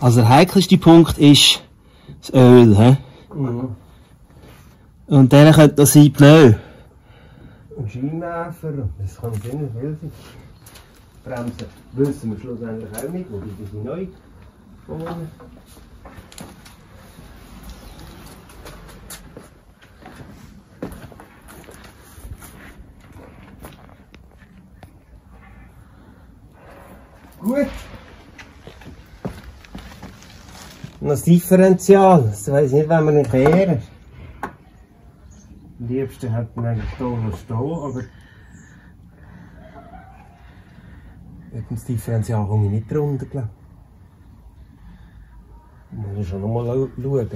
Also der heikelste Punkt ist das Öl. He? Mhm. Und dann könnte das sein Pneu. Ein Scheinwerfer, das kann sehr viel sein. Bremsen wissen wir schlussendlich auch nicht, wo die sind neu. Vorne. Gut. Und das Differential, das weiss ich nicht, wenn wir nicht kehren. Am liebsten hätten wir eigentlich hier noch stehen, aber mit dem Differential komme ich nicht runter, glaube ich. Muss ich schon noch mal schauen.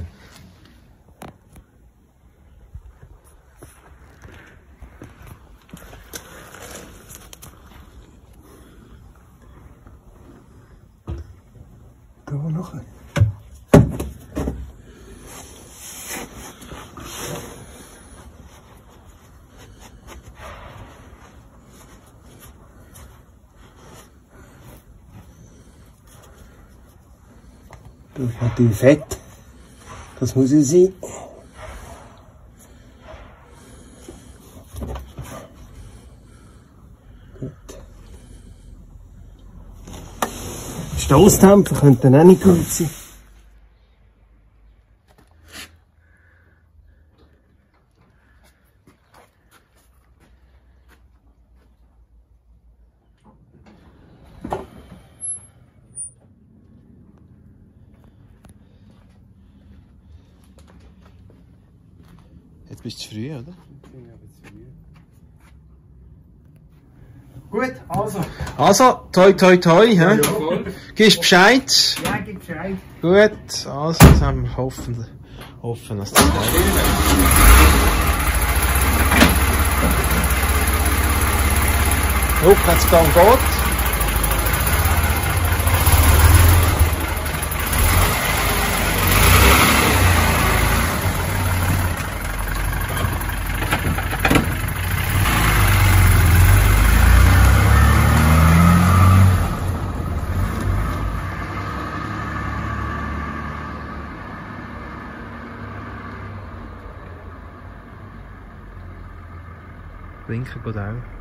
Da noch ein. Ist natürlich fett. Das muss es sein. Gut. Stoßdämpfer könnten auch nicht gut sein. Jetzt bist du zu früh, oder? Gut, also. Also, toi toi toi, hä? Gibst Bescheid? Ja, gib Bescheid. Gut, also, jetzt haben wir hoffen, hoffen dass das geht. Rückwärtsgang geht. Winken geht auch.